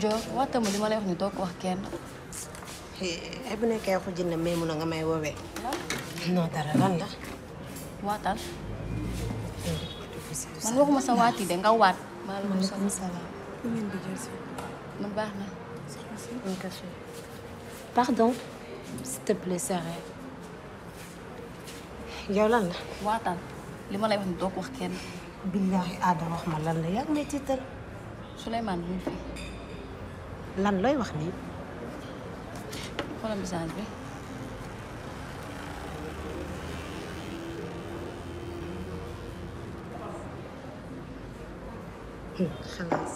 Dior waxtaan ma li ma lay wax ni toog wax kenn. ay bu nekkee waxu jënd may mun a nga may woowee. non dara lan la. waatal. man waxuma sa waat yi de nga waat. maaleykum salaam. man baax na. pardon. s'il te plaît, s'arrête. yow lan la. waatal li ma lay wax ni doo ko wax kenn. billaahi aada wax ma lan la yaa ngi may tiital. Souleymane mu ngi fi. lan looy wax nii. xoolal message bi. xalaas.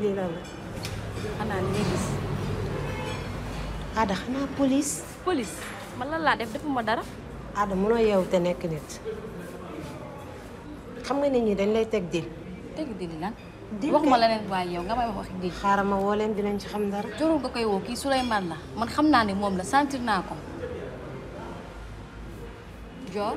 lii lan la. xanaa li nga gis. Ada xanaa police. police man lan laa def defuma dara. Ada mënoo yeewu te nekk nit. xam nga nit ñi dañ lay teg dil. teg dil lan. dil wax ma leneen waaye yow nga may wax dil. xaaral ma woo leen dinañ ci xam dara. jarul nga koy woo kii Souleymane la man xam naa ne moom la sentir naa ko. Dior.